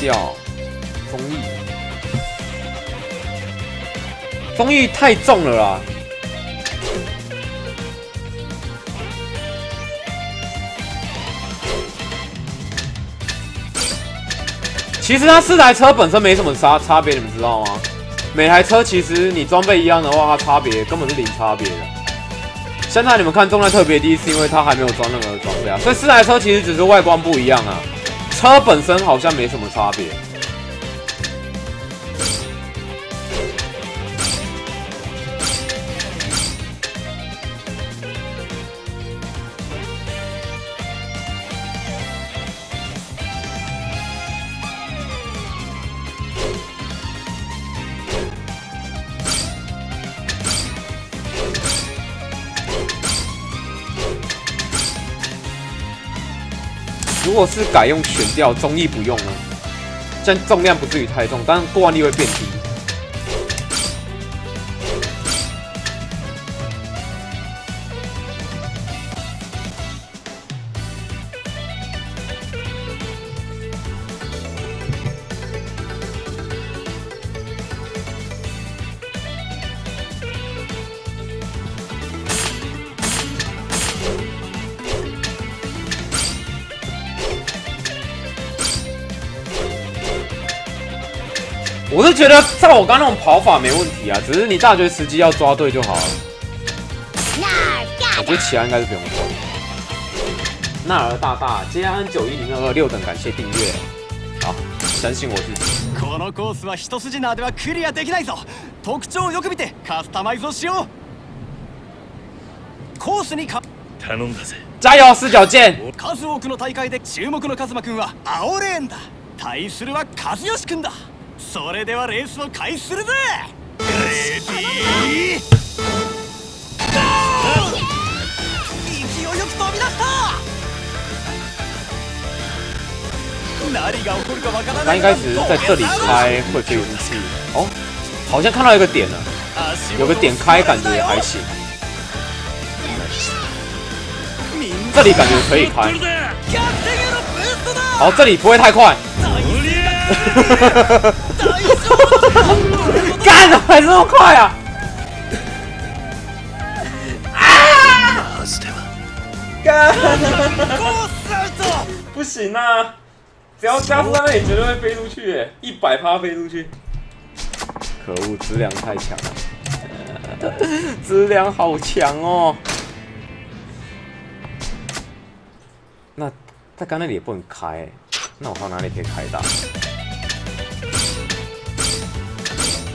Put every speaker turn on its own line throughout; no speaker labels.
掉。综艺，综艺太重了啦。其实它四台车本身没什么差差别，你们知道吗？每台车其实你装备一样的话，它差别根本是零差别的。现在你们看重量特别低，是因为它还没有装任何装备啊。所以四台车其实只是外观不一样啊，车本身好像没什么差别。如果是改用悬吊，中翼不用了，这样重量不至于太重，但过弯力会变低。觉得照我刚那种跑法没问题啊，只是你大学时机要抓对就好了。我觉得其他应该是不用抓。纳尔大大，J N 九一零二二六等，感谢订阅。好，相信我自己。
このコースは一筋縄ではクリアできないぞ特徴をよく見てカスタマイズをしようコースにか
頼んだぜ
加油，四角剑！
数多くの大会で注目のカズマくんは青レーンだ対するは和義くんだ それではレースを開始するぜ！レディーゴー勢い。よく飛び出した。何が起こるかわからない。
他应该只是在这里开会飞出去。哦，好像看到一个点了，有个点开感觉还行。这里感觉可以开。好，这里不会太快。干，怎么还这么快啊？啊！干！不行啊！只要加速在那里，绝对会飞出去，哎，一百趴飞出去。可恶，质量太强了，质量好强哦。那在刚那里也不能开，那我还有哪里可以开大？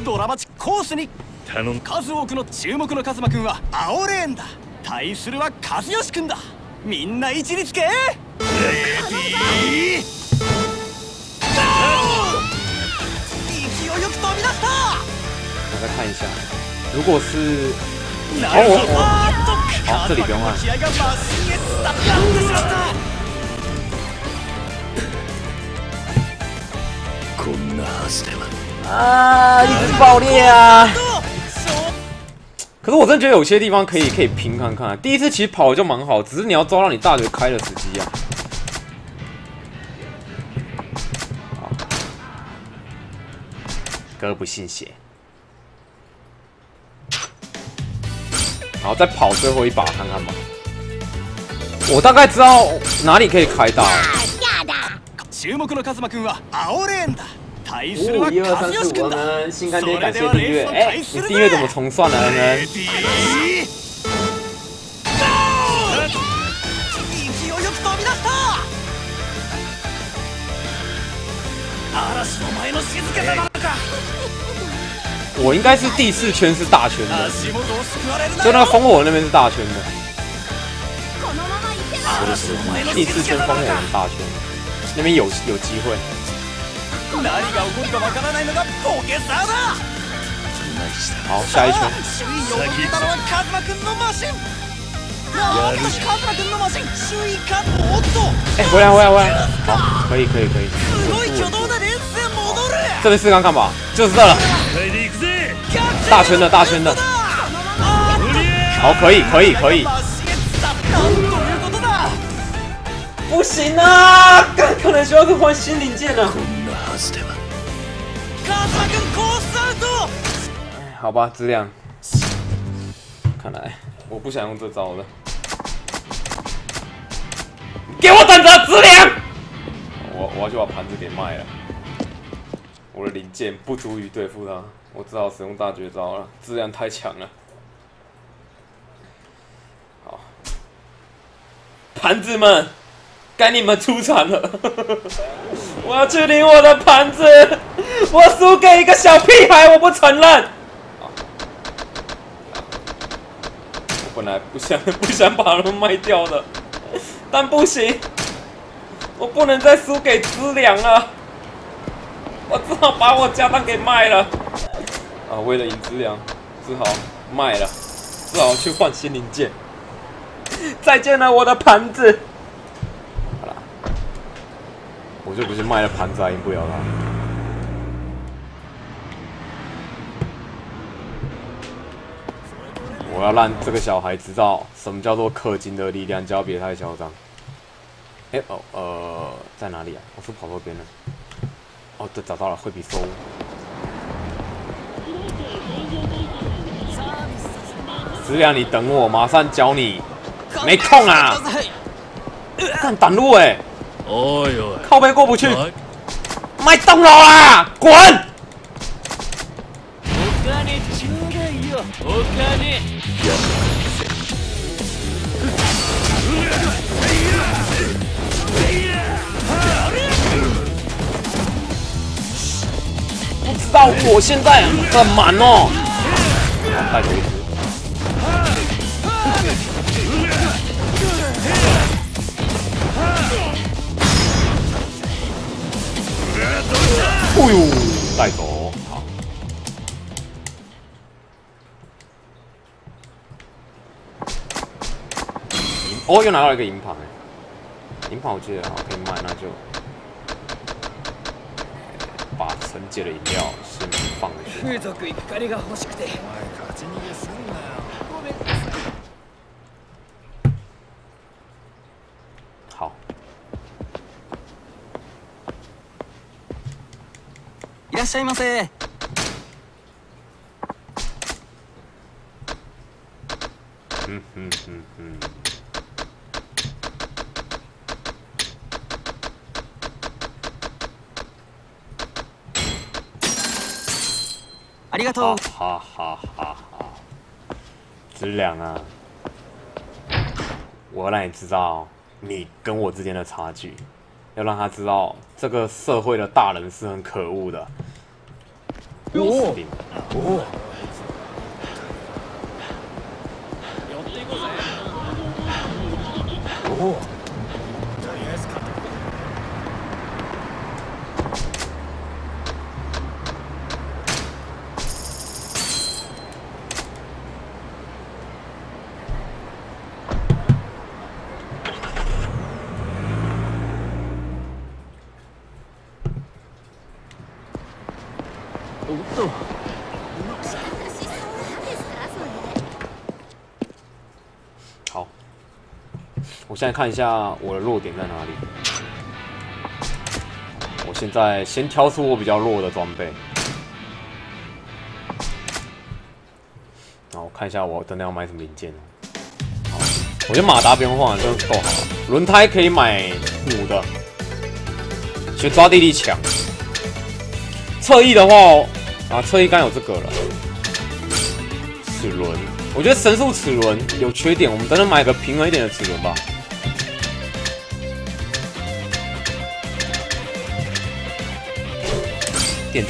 ドラマチックコースに。
頼ん
数多くの注目のカズマくんは青レーンだ。対するは和義くんだ。みんな位置につけレディーゴー勢いよく飛び出した!
我再看一下，如果是
な
哦我
るほど。あーっと
好这里不用
こんなはずでは
啊，一直爆裂啊！可是我真的觉得有些地方可以可以拼看看。第一次其实跑的就蛮好，只是你要抓到你大学开的时机啊。好哥不信邪。好，再跑最后一把看看吧。我大概知道哪里可以开大。
五
五一二三四五，我们心甘
情愿
感谢订阅。哎，你订阅怎么重算
了呢？
我应该是第四圈是大圈的，就那个烽火那边是大圈的。
是是是，
第四圈封火
是
大圈，那边有有机会。
何が起こるかわからないのがポケサーだ
好，下一圈。
首位を追いたのはカズマくんのマシン。あーっとカズマくんのマシン首位かおっと。
哎、回来回来回来，好，可以可以可以。
すごい挙動でレースへ戻る
这边试看看吧，就是这了，大圈的大圈的，好，可以可以可以，不不行啊！干可能需要是换新零件了。
こんなはずでは
カズマ君コースアウト
好吧，质量。看来我不想用这招了。给我等着，质量！我我要去把盘子给卖了。我的零件不足以对付他，我只好使用大绝招了。质量太强了。好，盘子们， 该你们出场了。我要去领我的盘子。我输给一个小屁孩，我不承认。我本来不想不想把他们卖掉的，但不行，我不能再输给资良了。我只好把我家当给卖了。啊，为了赢资良，只好卖了，只好去换新零件。再见了，我的盘子。好了，我就不是卖了盘子还赢不了他。我要让这个小孩知道什么叫做氪金的力量，就要别太嚣张。哎、哦呃，在哪里啊？我是跑错边了。哦，对，找到了，惠比寿。质量，你等我，马上教你。没空啊！干挡路哎、
いおい
靠背过不去，
おい
卖动了啊！滚！
お金ちょうだいよお金
不知道我现在很忙哦。好，带走 哎呦，带走，好。哦，又拿到一个银盘哎，银盘我记得好可以卖，那就把陈姐的饮料先放回去。
いらっしゃいませ
嗯嗯嗯嗯。
ありがとう
哈哈哈哈哈！质量啊，我要让你知道你跟我之间的差距，要让他知道这个社会的大人是很可恶的。 死定了
おと
私そうなんですかそれ
好，我现在看一下我的弱点在哪里。我现在先挑出我比较弱的装备，然后看一下我等等要买什么零件。好，我觉得马达不用换，这样够好了。轮胎可以买母的，学抓地力强。侧翼的话， 啊，侧翼刚有这个了。齿轮，我觉得神速齿轮有缺点，我们等等买个平衡一点的齿轮吧。电子，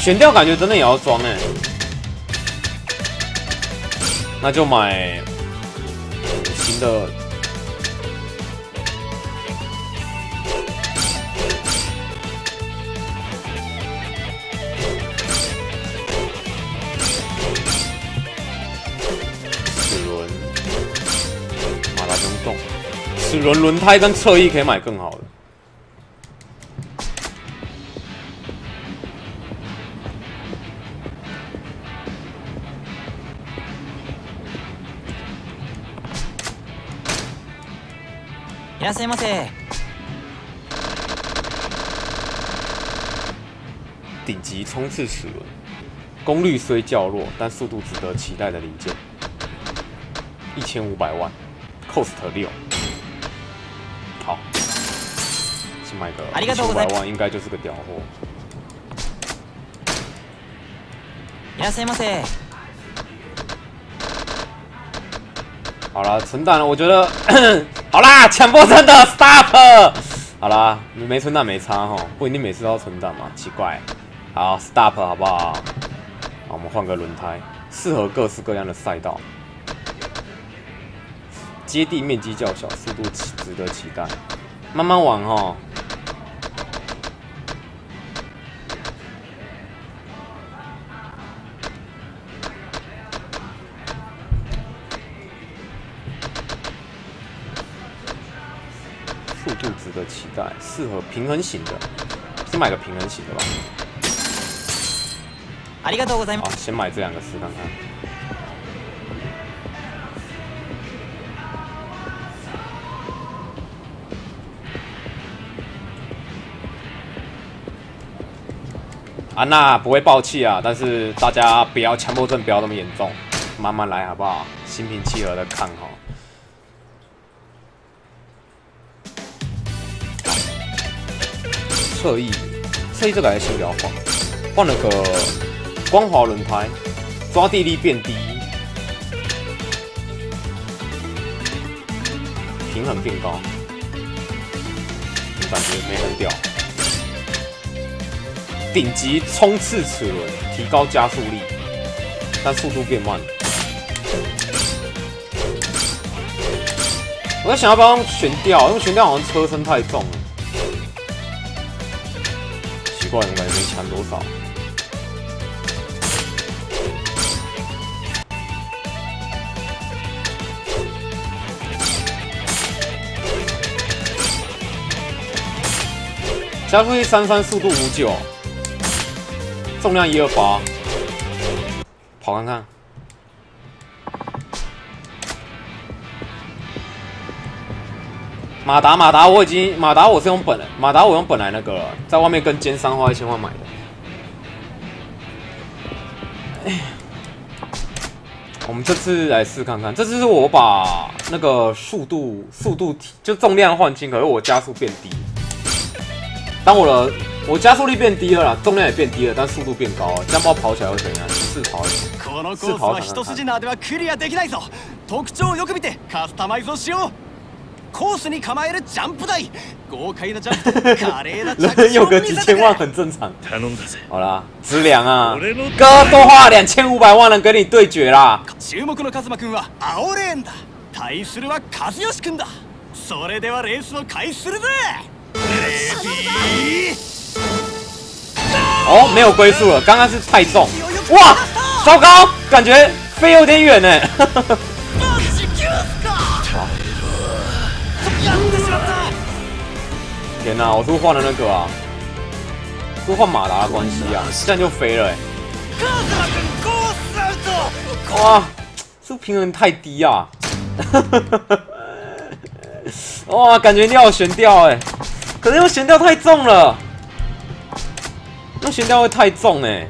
悬吊感觉真的也要装哎，那就买新的。轮轮胎跟侧翼可以买更好的。
颜色有没有色
顶级冲刺齿轮功率虽较弱但速度值得期待的零件。一千五百万 cost 六。先买个一千五百万，应该就是个屌货。
いらっしゃいませ
好了，存档了，我觉得好啦，强迫症的 stop。好啦，你没存档没差哈，不一定每次都要存档嘛，奇怪。好，stop 好不好？好，我们换个轮胎，适合各式各样的赛道。接地面积较小，速度值得期待。慢慢玩哈。 适合平衡型的，先买个平衡型的吧。
ありがとうございま
好，先买这两个试看看。安娜不会爆气啊，但是大家不要强迫症，不要那么严重，慢慢来好不好？心平气和的看哈。 侧翼，侧翼这个还是先不要换，了个光滑轮胎，抓地力变低，平衡变高，感觉没很屌。顶级冲刺齿轮，提高加速力，但速度变慢。我在想要不要用悬吊，因为悬吊好像车身太重了。奇怪，我感觉没强多少。加速器三三，速度五九，重量一二八，跑看看。马达，马达，我已经马达我是用本来马达我用本来那个了在外面跟奸商花一千万买的。哎，我们这次来试看看，这次是我把那个速度速度提就重量换轻，可是我加速变低。当我的我加速力变低了啦，重量也变低了，但速度变高了，这样不知道跑起来会怎样？试跑一下。
このコ コースに構えるジャンプ台。豪快なジャンプ。と 華麗な着
人有个
地を見せてく
几千万
れ
很正常。
頼んだぜ。
好啦，质量啊。
俺の，
哥多花两千五百万人跟你对决啦。
注目のカズマくんは青レーンだ。対するは和義くんだ。それではレースを開始するぜ。レディー。
哦，没有归宿了，刚刚是太重，哇，糟糕，感觉飞有点远呢。天哪，我是不是换了那个啊？是不是换马达的关系啊？这样就飞了哎、
カズマくんコースアウト
哇，是不是平衡太低啊？哇，感觉要有悬吊哎、可是用悬吊太重了，用悬吊会太重哎、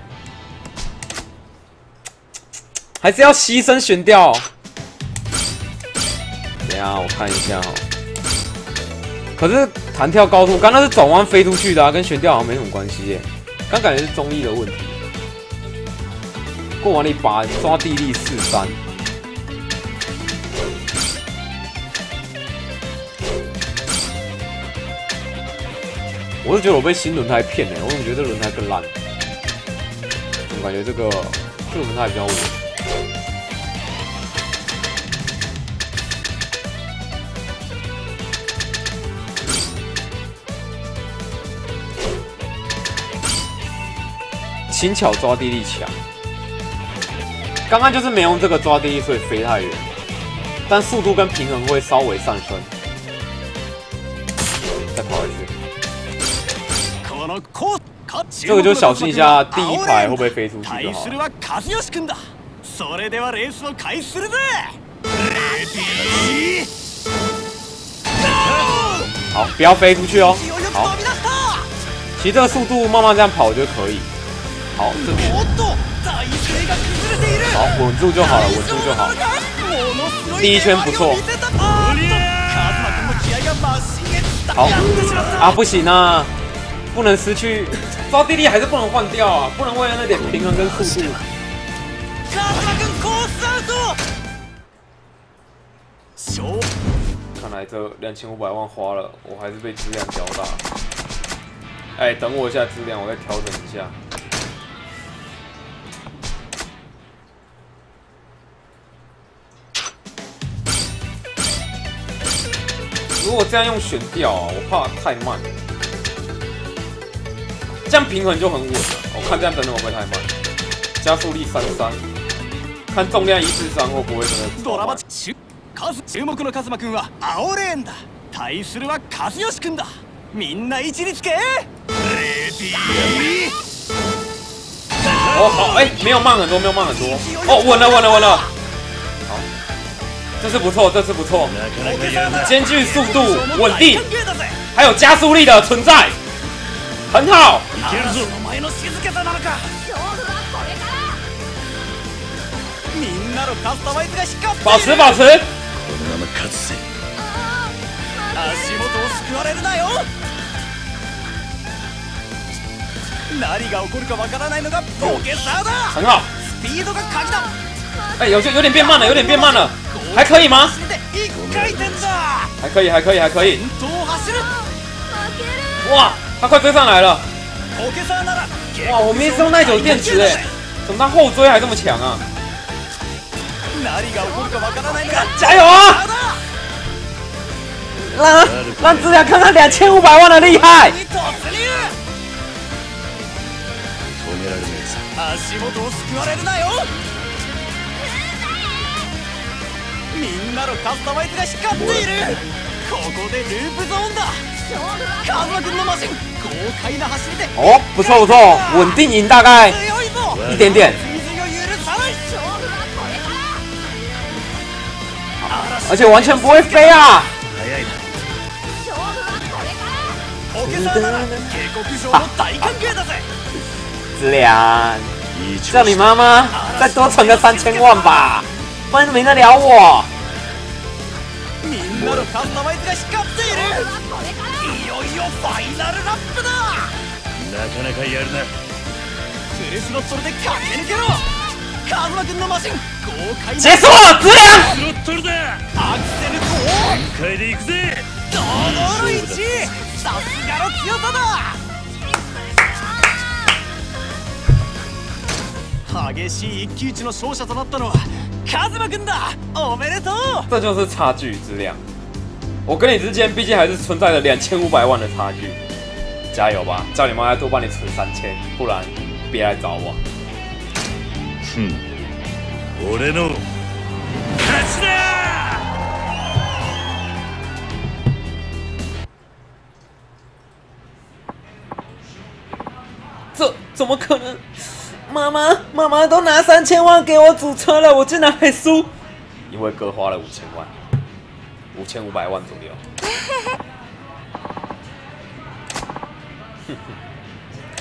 还是要牺牲悬吊。等一下我看一下哈、 可是弹跳高度，刚刚是转弯飞出去的啊，跟悬吊好像没什么关系耶。刚感觉是中力的问题。过完力八，抓地力四三。我是觉得我被新轮胎骗了，我怎么觉得这轮胎更烂？怎么感觉这个这个轮胎比较稳？轻巧，抓地力强。刚刚就是没用这个抓地力，所以飞太远。但速度跟平衡会稍微上升。再跑
一次。
这个就小心一下，第一排会不会飞出去啊？好，不要飞出去哦。好，其实这个速度慢慢这样跑就可以。好，这边
おっと体勢が崩れている
好稳住就好了，稳住就好。
ものすごい
第一圈不错
粘りを見せたあーっとカズマ君の気合がマシンへ伝
好
わってしまった
啊，不行啊，不能失去抓地力，还是不能换掉啊，不能为了那点平衡跟速度。
カズマ君コースアウト勝
看来这两千五百万花了，我还是被质量吊打。哎、等我一下，质量，我再调整一下。 如果这样用悬吊啊，我怕太慢。这样平衡就很稳了。我看这样真的会不会太慢？加速力三三，看重量一四三会不会真的
ドラマ
超慢？
チカズ注目のカズマ君は青レーンだ対するは和義君だみんな位置につけレディー
哦，好，哎、没有慢很多，没有慢很多。哦，稳了，稳了，稳了。 这次不错，这次不错，兼具速度、稳定，还有加速力的存在，很好。保持，保持。很好。哎、有些有点变慢了，有点变慢了。还可以吗？
走で一回転だ
还可以，还可以，还可以。
先頭を走る
負ける
哇，他快追上来了。
ボケサーなら
哇，我们一直用耐久电池哎，怎么他后追还这么强啊？
何が起こるかわからないのが
加油啊！
サーだ
让让质量看看两千五百万的厉害。
なるカスタマイズがここでループゾーンだ。カズマ君のマシン。豪快な走りで。
哦不错不错稳定赢大概。一点点。而且完全不会飞啊。
子良
叫你妈妈再多存个三千万吧。不然没得了我。
みんなのカスタマイズが光っている。
勝負はこれから
いよいよファイナルラップだ。
なかなかやるな。
フルスロットルで駆け抜けろ。カズマ君のマシン豪快な。
结束了，质量。
スロットルだ。
アクセルと
全開で行くぜ。
堂々の1位さすがの強さだ激しい一騎打ちの勝者となったのはカズマ君だおめでとう
这就是差距质量。我跟你之间毕竟还是存在着两千五百万的差距，加油吧！叫你妈再多帮你存三千，不然别来找我。
ふん俺の勝ちだ
这怎么可能？妈妈，妈妈都拿三千万给我组车了，我竟然还输？因为哥花了五千万，五千五百万左右。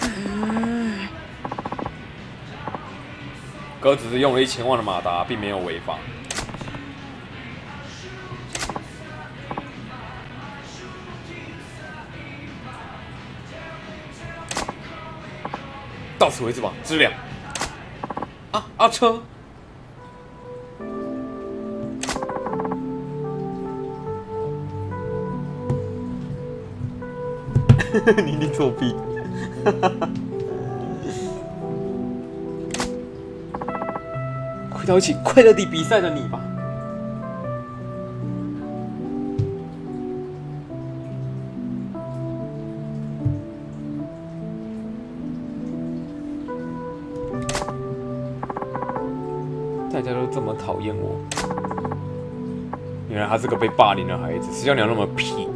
哥只是用了一千万的马达，并没有违法。到此为止吧，质量。啊阿车！你你作弊。回到一起快乐地比赛的你吧。原来他是个被霸凌的孩子，谁叫你要那么
皮？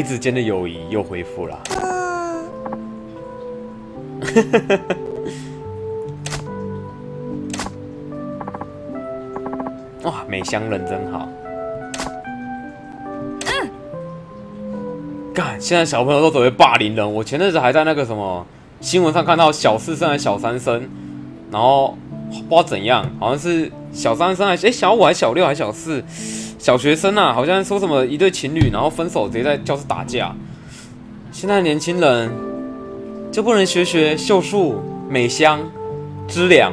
孩子间的友谊又恢复了。哇，美香人真好。干，现在小朋友都只会霸凌人。我前阵子还在那个什么新闻上看到小四生还是小三生，然后不知道怎样，好像是小三生还是哎、小五还是小六还是小四，小学生啊，好像说什么一对情侣然后分手直接在教室打架。现在年轻人就不能学学秀树、美香、知良，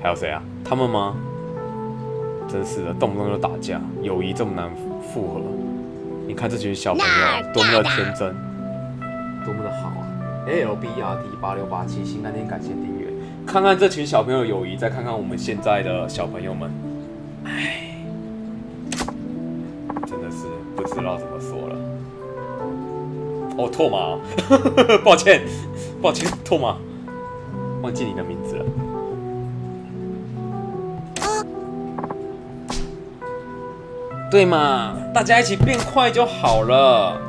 还有谁啊？他们吗？真是的，动不动就打架，友谊这么难复合。你看这群小朋友多么的天真，多么的好啊！L B R D 八六八七，新概念感谢订阅。看看这群小朋友友谊，再看看我们现在的小朋友们，唉，真是不知道怎么说了。哦，拓马，抱歉，抱歉，拓马，忘记你的名字了。对嘛，大家一起变快就好了。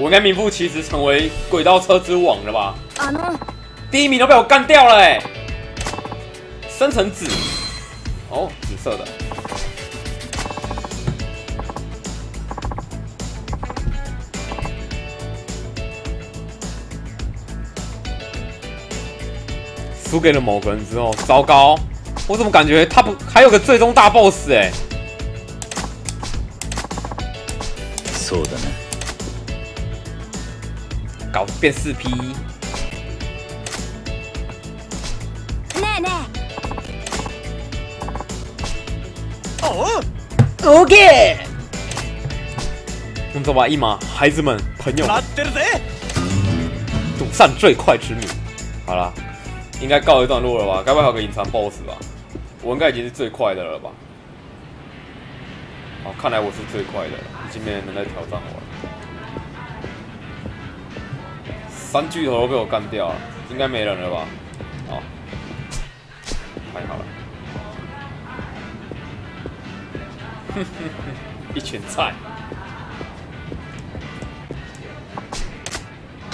我应该名副其实成为轨道车之王了吧？
あの
第一名都被我干掉了哎、生成紫，哦，紫色的。输给了某个人之后，糟糕！我怎么感觉他不还有个最终大 BOSS 哎、
そうだな
搞 变四 P，
ねえね
おう
OK，用这把一马，孩子们、朋友们
待ってるぜ
赌上最快之名。好了，应该告一段落了吧？该不会还有个隐藏 BOSS 吧？我应该已经是最快的了吧？好，看来我是最快的了，已经没人能再挑战我了。 三巨头都被我干掉了，应该没人了吧？好，太好了。一群菜。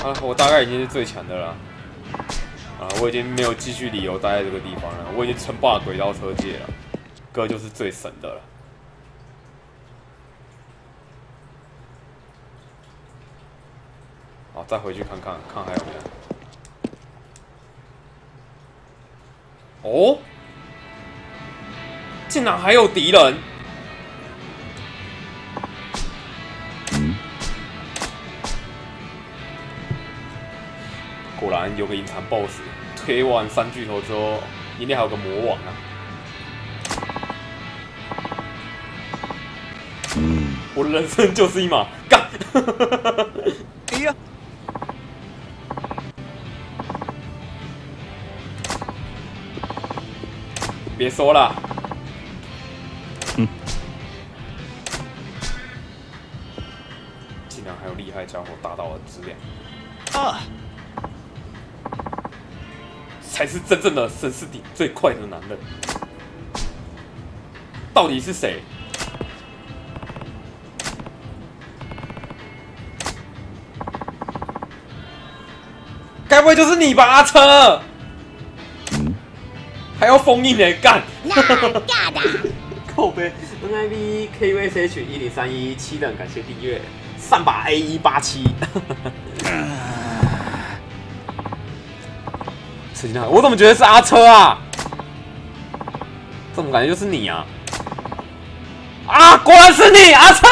啊，我大概已经是最强的了。啊，我已经没有继续理由待在这个地方了，我已经称霸轨道车界了，哥就是最神的了。好，再回去看看，看还有没有。哦，竟然还有敌人！果然有个隐藏 BOSS，推完三巨头之后，一定还有个魔王啊！
うん
我的人生就是一马干！别说了，
哼
竟然还有厉害家伙打到了质量，
啊
才是真正的神世顶最快的男人。到底是谁？该不会就是你吧，阿车？
嗯
还要封印呢，干！
えなあガだ
靠背 NIV KVSH 一零三一七等，感谢订阅。上把 A 一八七，刺激他！我怎么觉得是阿车啊？这种感觉就是你啊！啊，果然是你，阿车！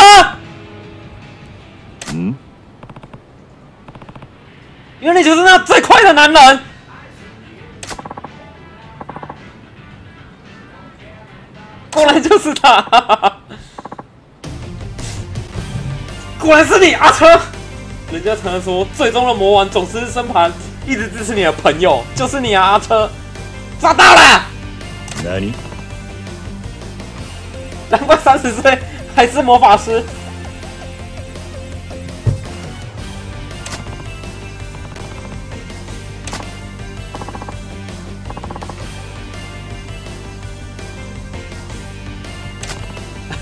うん
原来你就是那最快的男人。 果然就是他，果然是你，阿车。人家常常说，最终的魔王总是身旁一直支持你的朋友，就是你啊，阿车。抓到了！
何
难怪三十岁还是魔法师。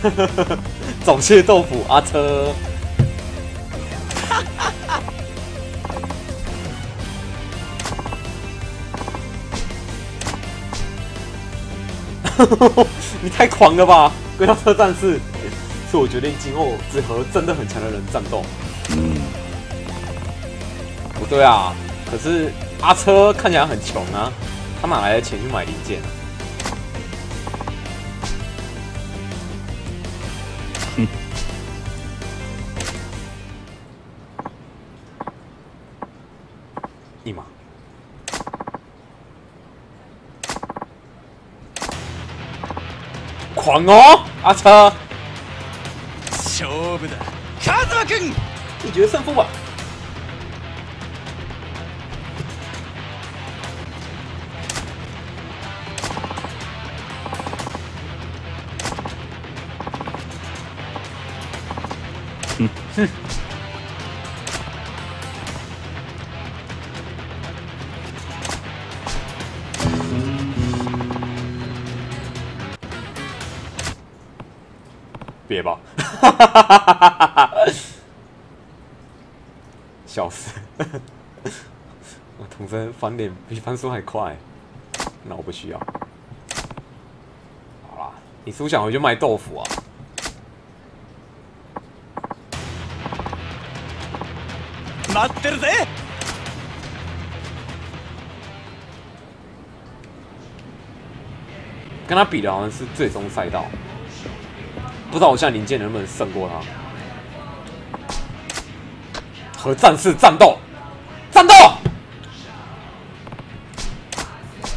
总蟹豆腐阿车，你太狂了吧！轨道车战士，是我决定今后只和真的很强的人战斗。
嗯，
不对啊，可是阿车看起来很穷啊，他哪来的钱去买零件啊？狂哦，阿车，
勝負だ。カズマくん！
你决胜负吧。别吧，笑死！我童声翻脸比翻书还快，那我不需要。好啦，你是不是想回去卖豆腐啊？
待ってるぜ
跟他比的好像是最终赛道， 不知道我现在零件能不能胜过他。和战士战斗，战斗！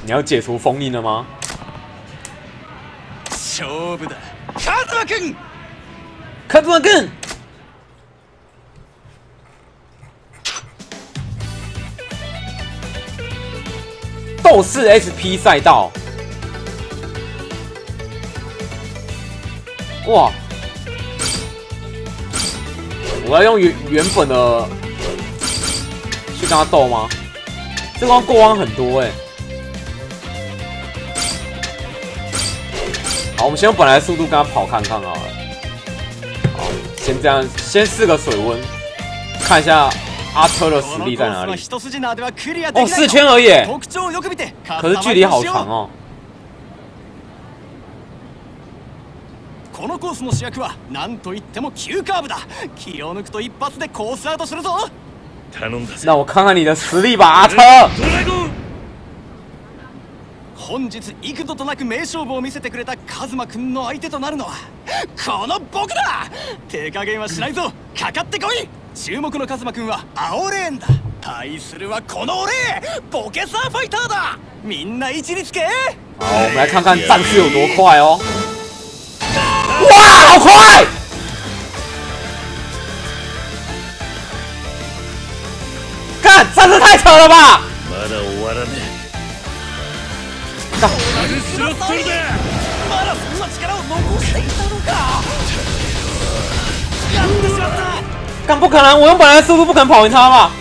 你要解除封印了吗？
勝負だカズマくん
看这么更！斗士 SP 赛道， 哇！我要用原原本的去跟他斗吗？这关过弯很多哎、好，我们先用本来的速度跟他跑看看好了。好，先这样，先试个水温，看一下阿车的实
この
力在哪里。
コースは一筋縄ではクリアで
哦，
きない
四圈而已，
特徴をよく見て
可是距離好長哦。
このコースの主役は何といっても急カーブだ。気を抜くと一発でコースアウトするぞ。
頼んだぜ。
那我看看你的实力吧，阿车。
ドラゴン
本日幾度となく名勝負を見せてくれたカズマくんの相手となるのはこの僕だ。手加減はしないぞ。かかってこい。注目のカズマくんは青レーンだ。対するはこの俺。ボケサーファイターだ。みんな位置につけ。
好，我们来看看战士有多快哦。哇，好快！看，战士太扯了吧！
まだ終わらね
干
えアルスロットルだ
まだそんな力を残していたのかやってしまった
干不可能，我用本来的速度不可能跑赢他吧？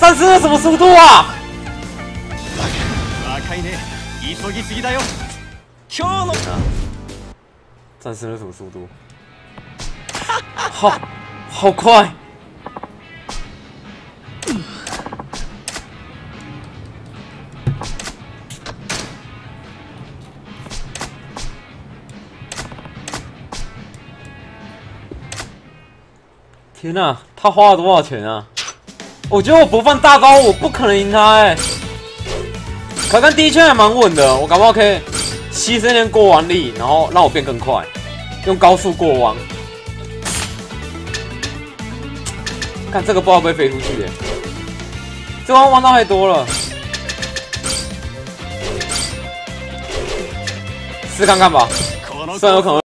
战士那什么速度啊？ 战士那什么速度？好，好快！天哪、他花了多少钱啊？我觉得我不放大招，我不可能赢他哎、可看第一圈还蛮稳的，我搞不好可以牺牲点过弯力，然后让我变更快，用高速过弯。看这个不知道会不会飞出去耶，这弯弯道太多了，试看看吧，虽然有可能。